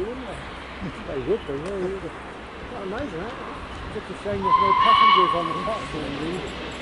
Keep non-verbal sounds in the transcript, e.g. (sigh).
wouldn't They eh? they would they yeah. (laughs) Quite amazing, that. It's just a shame there's no passengers on the platform, really.